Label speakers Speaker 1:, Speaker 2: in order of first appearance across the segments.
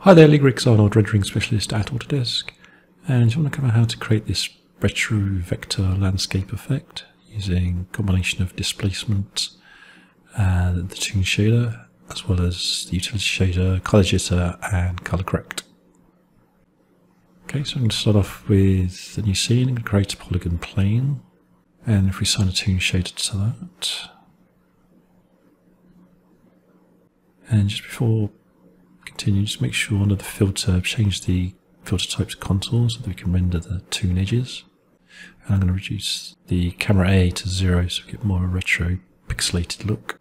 Speaker 1: Hi there, Lee Arnold rendering specialist at Autodesk, and you want to cover how to create this retro vector landscape effect using a combination of displacement and the toon shader, as well as the utility shader, color jitter, and color correct. Okay, so I'm going to start off with the new scene. Create a polygon plane, and if we assign a toon shader to that, and just before continue, just make sure under the filter, change the filter type to contour so that we can render the toon edges. And I'm going to reduce the camera A to zero so we get more of a retro pixelated look.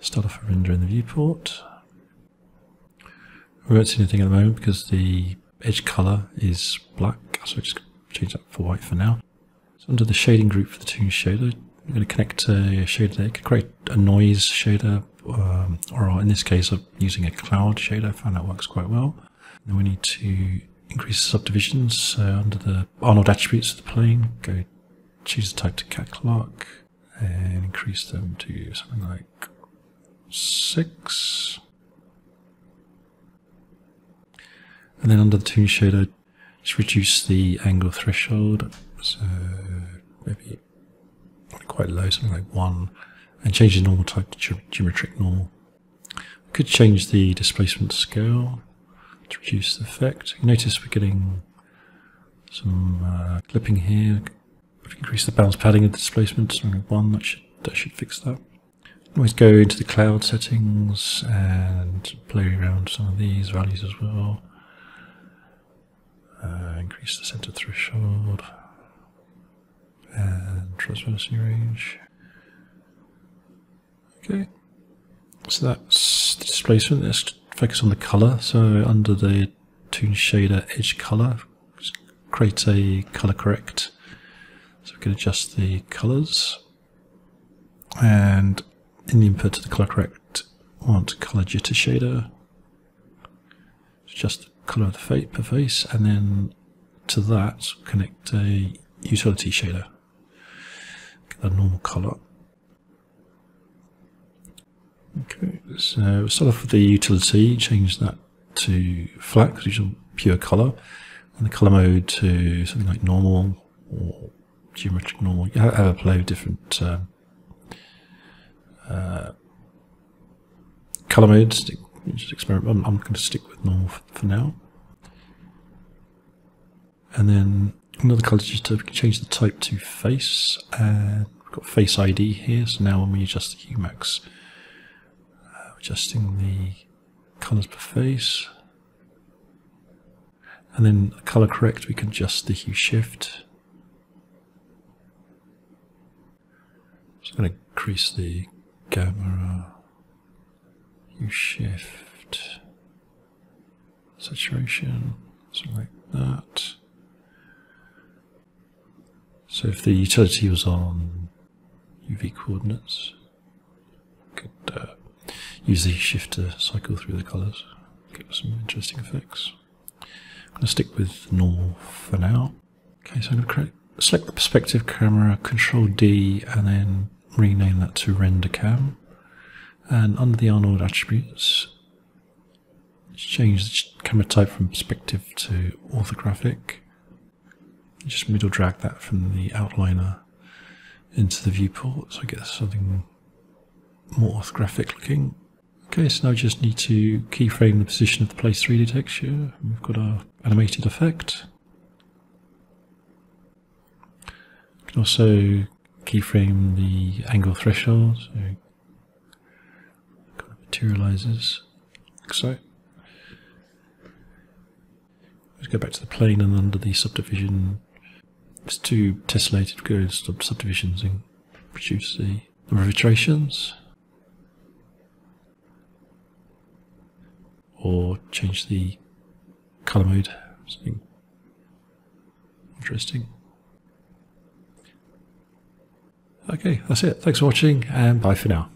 Speaker 1: Start off a render in the viewport. We won't see anything at the moment because the edge color is black, so just change that for white for now. So under the shading group for the toon shader, I'm going to connect a shader there. create a noise shader um, or in this case I'm using a cloud shader, I found that works quite well. Then we need to increase the subdivisions so under the Arnold attributes of the plane, go choose the type to catclark and increase them to something like six. And then under the toon shader, just reduce the angle threshold, so maybe quite low, something like one and change the normal type to ge geometric normal. We could change the displacement scale to reduce the effect. You notice we're getting some uh, clipping here. We increase the bounds padding of the displacement to one, that should, that should fix that. Always go into the cloud settings and play around some of these values as well. Uh, increase the center threshold and transversing range. Okay, so that's displacement. Let's focus on the color. So under the toon shader edge color, create a color correct. So we can adjust the colors. And in the input to the color correct, want color jitter shader. Adjust the color of the face, and then to that connect a utility shader. The normal color. Okay, so start off with the utility, change that to flat because it's pure color, and the color mode to something like normal or geometric normal. You have a play with different um, uh, color modes. Just experiment. I'm, I'm going to stick with normal for, for now. And then another color can change the type to face, and we've got face ID here. So now when we adjust the hue uh, max, adjusting the colors per face. And then color correct, we can adjust the hue shift. I'm going to increase the gamma uh, hue shift saturation, something like that. So if the utility was on UV coordinates, could uh, use the shift to cycle through the colours, get some interesting effects. I'm going to stick with normal for now. Okay, so I'm going to create, select the perspective camera, Control D, and then rename that to render cam. And under the Arnold attributes, change the camera type from perspective to orthographic. Just middle drag that from the outliner into the viewport so I get something more orthographic looking. Okay, so now we just need to keyframe the position of the place 3D texture. We've got our animated effect. We can also keyframe the angle threshold, so it kind of materializes like so. Let's go back to the plane and under the subdivision, it's two tessellated go subdivisions and produce the number of iterations. or change the color mode. Something interesting. Okay, that's it. Thanks for watching and bye for now.